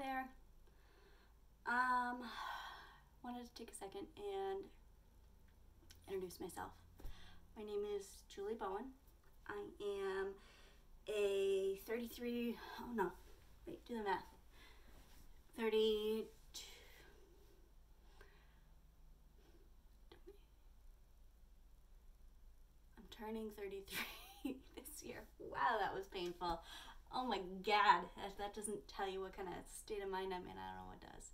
there. Um, wanted to take a second and introduce myself. My name is Julie Bowen. I am a 33, oh no, wait, do the math. 32. I'm turning 33 this year. Wow, that was painful. Oh my god, if that doesn't tell you what kind of state of mind I'm in, I don't know what does.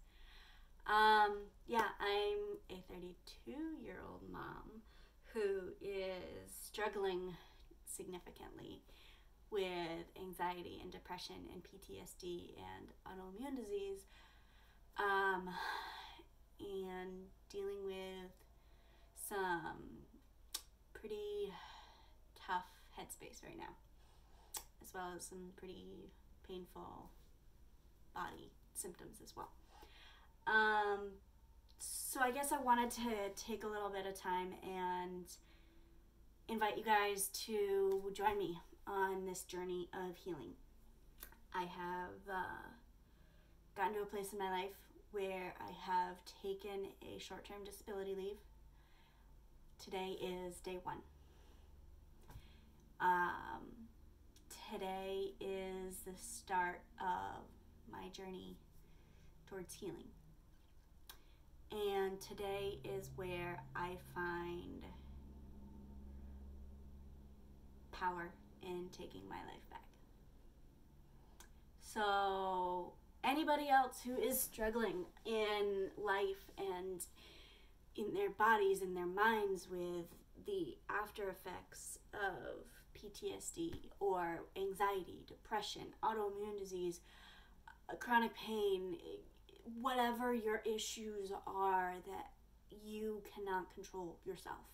Um, yeah, I'm a 32 year old mom who is struggling significantly with anxiety and depression and PTSD and autoimmune disease, um, and dealing with some pretty tough headspace right now, as well as some pretty painful body symptoms as well. Um, so I guess I wanted to take a little bit of time and invite you guys to join me on this journey of healing. I have uh, gotten to a place in my life where I have taken a short term disability leave. Today is day one. Um, today is the start of my journey towards healing. And today is where I find power in taking my life back. So, anybody else who is struggling in life and in their bodies and their minds with the after effects of PTSD or anxiety, depression, autoimmune disease, uh, chronic pain, whatever your issues are that you cannot control yourself.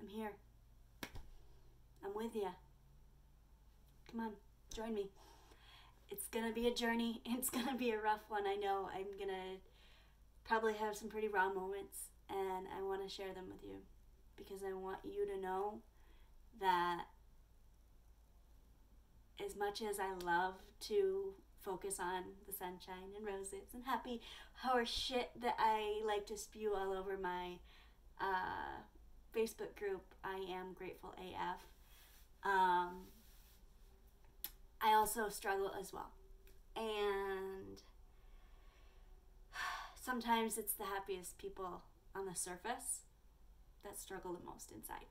I'm here. I'm with you. Come on, join me. It's gonna be a journey. It's gonna be a rough one. I know. I'm gonna probably have some pretty raw moments, and I want to share them with you because I want you to know that as much as I love to focus on the sunshine and roses and happy horse shit that I like to spew all over my uh, Facebook group, I am grateful AF. Um, I also struggle as well. And sometimes it's the happiest people on the surface that struggle the most inside.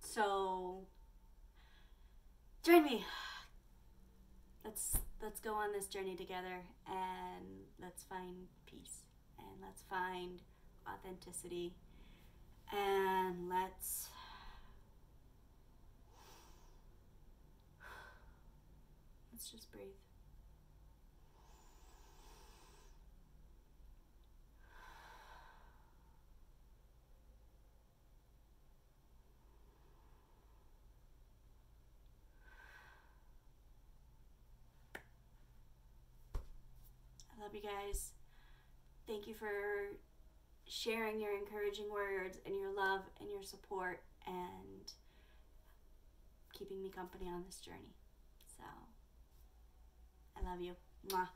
So join me. Let's let's go on this journey together and let's find peace and let's find authenticity and let's let's just breathe. I love you guys. Thank you for sharing your encouraging words and your love and your support and keeping me company on this journey. So, I love you. Mwah.